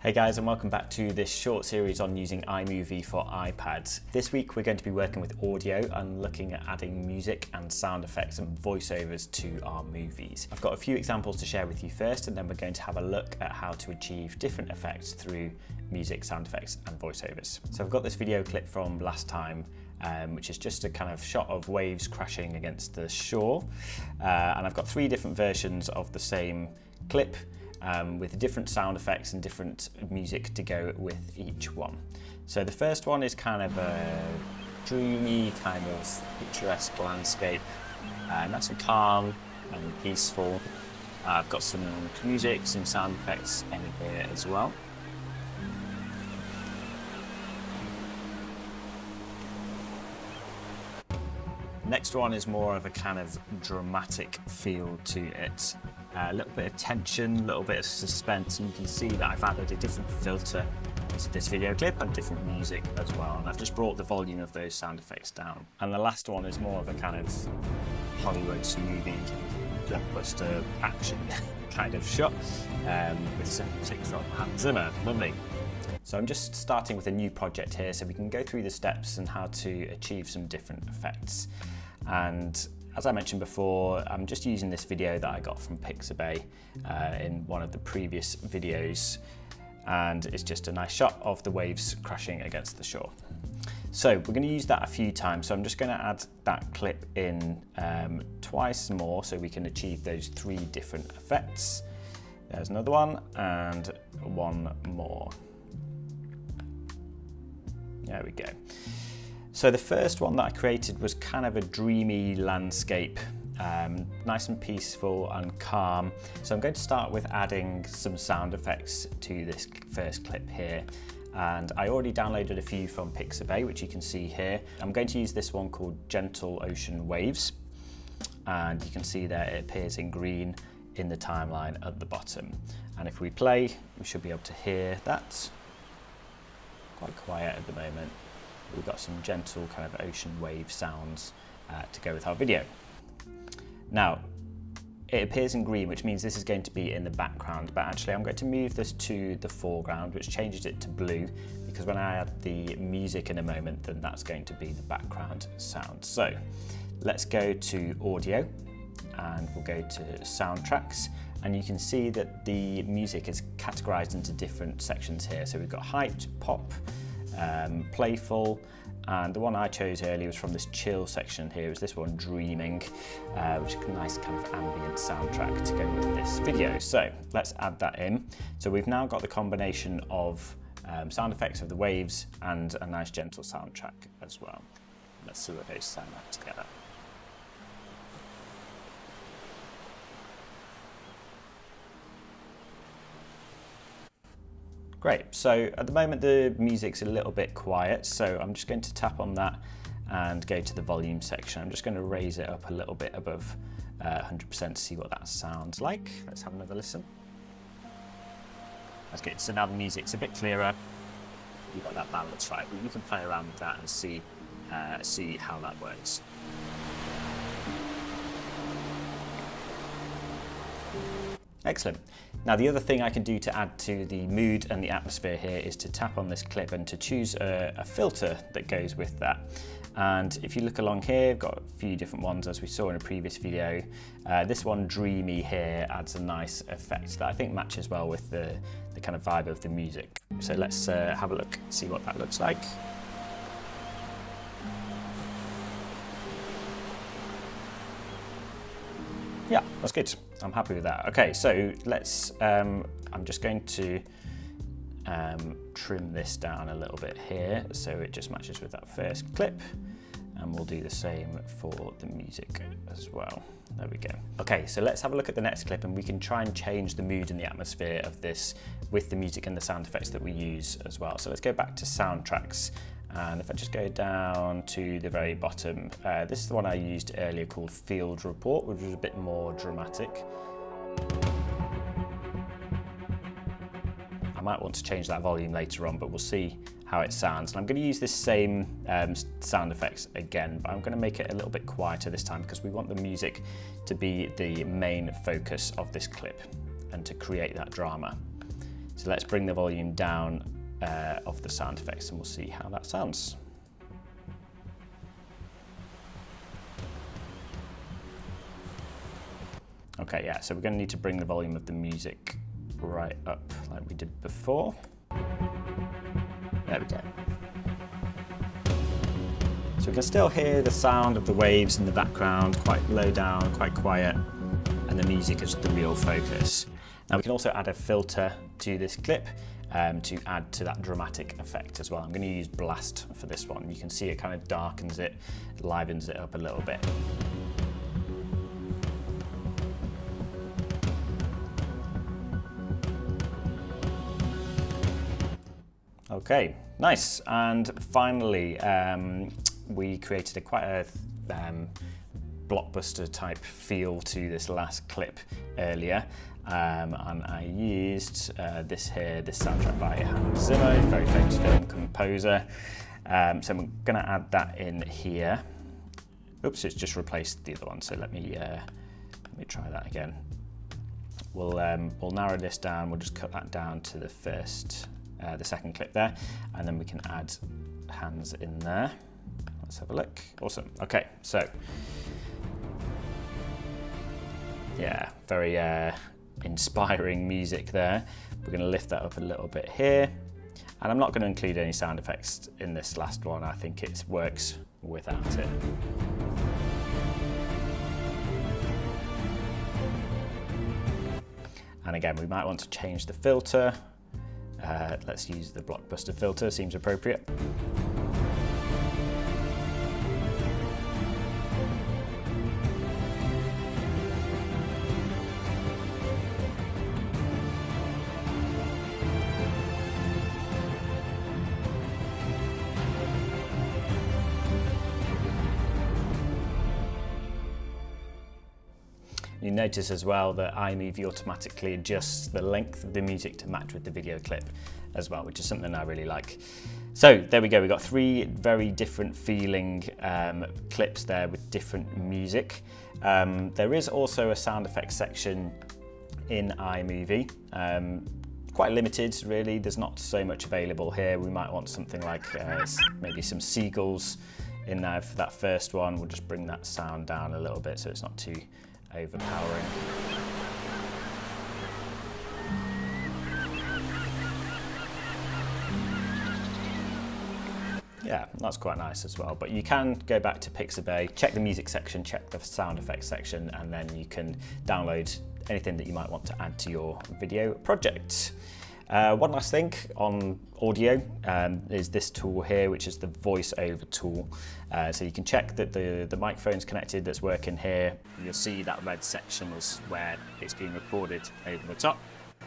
Hey guys and welcome back to this short series on using iMovie for iPads. This week we're going to be working with audio and looking at adding music and sound effects and voiceovers to our movies. I've got a few examples to share with you first and then we're going to have a look at how to achieve different effects through music, sound effects and voiceovers. So I've got this video clip from last time um, which is just a kind of shot of waves crashing against the shore uh, and I've got three different versions of the same clip um, with different sound effects and different music to go with each one. So the first one is kind of a dreamy, kind of picturesque landscape, uh, nice and calm and peaceful. Uh, I've got some music, some sound effects in here as well. Next one is more of a kind of dramatic feel to it. Uh, a little bit of tension, a little bit of suspense, and you can see that I've added a different filter to this video clip and different music as well. And I've just brought the volume of those sound effects down. And the last one is more of a kind of Hollywood movie blockbuster action kind of shot um, with some music from Hans Zimmer. Lovely. So I'm just starting with a new project here so we can go through the steps and how to achieve some different effects. And as I mentioned before, I'm just using this video that I got from Pixabay uh, in one of the previous videos. And it's just a nice shot of the waves crashing against the shore. So we're going to use that a few times. So I'm just going to add that clip in um, twice more so we can achieve those three different effects. There's another one and one more. There we go. So the first one that I created was kind of a dreamy landscape, um, nice and peaceful and calm. So I'm going to start with adding some sound effects to this first clip here. And I already downloaded a few from Pixabay, which you can see here. I'm going to use this one called Gentle Ocean Waves. And you can see there it appears in green in the timeline at the bottom. And if we play, we should be able to hear that. Quite quiet at the moment we've got some gentle kind of ocean wave sounds uh, to go with our video. Now, it appears in green, which means this is going to be in the background, but actually I'm going to move this to the foreground, which changes it to blue, because when I add the music in a moment, then that's going to be the background sound. So let's go to audio, and we'll go to soundtracks, and you can see that the music is categorized into different sections here. So we've got hyped, pop, um, playful, and the one I chose earlier was from this chill section here, is this one, Dreaming, uh, which is a nice kind of ambient soundtrack to go with this video. So let's add that in. So we've now got the combination of um, sound effects of the waves and a nice gentle soundtrack as well. Let's see what those sound like together. Great, so at the moment the music's a little bit quiet, so I'm just going to tap on that and go to the volume section. I'm just going to raise it up a little bit above 100% uh, to see what that sounds like. Let's have another listen. That's good, so now the music's a bit clearer. You've got that balance right, but you can play around with that and see, uh, see how that works. Excellent. Now the other thing I can do to add to the mood and the atmosphere here is to tap on this clip and to choose a, a filter that goes with that. And if you look along here, I've got a few different ones as we saw in a previous video. Uh, this one, Dreamy here, adds a nice effect that I think matches well with the, the kind of vibe of the music. So let's uh, have a look, see what that looks like. Yeah, that's good. I'm happy with that. Okay, so let's, um, I'm just going to um, trim this down a little bit here so it just matches with that first clip and we'll do the same for the music as well. There we go. Okay, so let's have a look at the next clip and we can try and change the mood and the atmosphere of this with the music and the sound effects that we use as well. So let's go back to soundtracks and if I just go down to the very bottom, uh, this is the one I used earlier called Field Report, which was a bit more dramatic. I might want to change that volume later on, but we'll see how it sounds. And I'm going to use this same um, sound effects again, but I'm going to make it a little bit quieter this time because we want the music to be the main focus of this clip and to create that drama. So let's bring the volume down uh, of the sound effects and we'll see how that sounds. Okay, yeah, so we're going to need to bring the volume of the music right up like we did before. There we go. So we can still hear the sound of the waves in the background, quite low down, quite quiet, and the music is the real focus. Now we can also add a filter to this clip um, to add to that dramatic effect as well. I'm going to use Blast for this one. You can see it kind of darkens it, livens it up a little bit. Okay, nice. And finally, um, we created a quite a um, blockbuster type feel to this last clip earlier. Um, and I used uh, this here, this soundtrack by Hans Zimmer, very famous film composer. Um, so I'm going to add that in here. Oops, it's just replaced the other one. So let me uh, let me try that again. We'll um, we'll narrow this down. We'll just cut that down to the first uh, the second clip there, and then we can add Hans in there. Let's have a look. Awesome. Okay, so yeah, very uh, inspiring music there. We're going to lift that up a little bit here. And I'm not going to include any sound effects in this last one. I think it works without it. And again, we might want to change the filter. Uh, let's use the blockbuster filter, seems appropriate. You notice as well that iMovie automatically adjusts the length of the music to match with the video clip as well, which is something I really like. So there we go, we've got three very different feeling um, clips there with different music. Um, there is also a sound effects section in iMovie. Um, quite limited really, there's not so much available here. We might want something like uh, maybe some seagulls in there for that first one. We'll just bring that sound down a little bit so it's not too overpowering. Yeah, that's quite nice as well. But you can go back to Pixabay, check the music section, check the sound effects section, and then you can download anything that you might want to add to your video project. Uh, one last thing on audio um, is this tool here, which is the voiceover tool. Uh, so you can check that the, the microphone's connected that's working here. You'll see that red section is where it's being recorded over the top.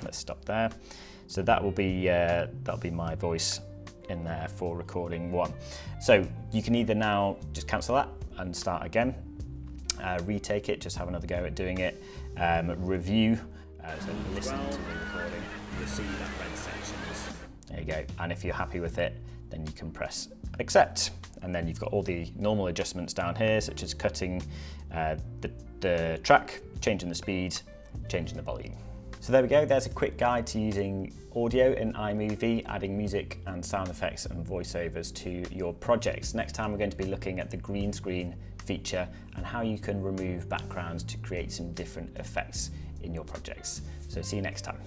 Let's stop there. So that will be, uh, that'll be my voice in there for recording one. So you can either now just cancel that and start again, uh, retake it, just have another go at doing it, um, review, uh, so listen to the recording you'll see that you go. And if you're happy with it, then you can press accept. And then you've got all the normal adjustments down here, such as cutting uh, the, the track, changing the speed, changing the volume. So there we go, there's a quick guide to using audio in iMovie, adding music and sound effects and voiceovers to your projects. Next time we're going to be looking at the green screen feature and how you can remove backgrounds to create some different effects in your projects. So see you next time.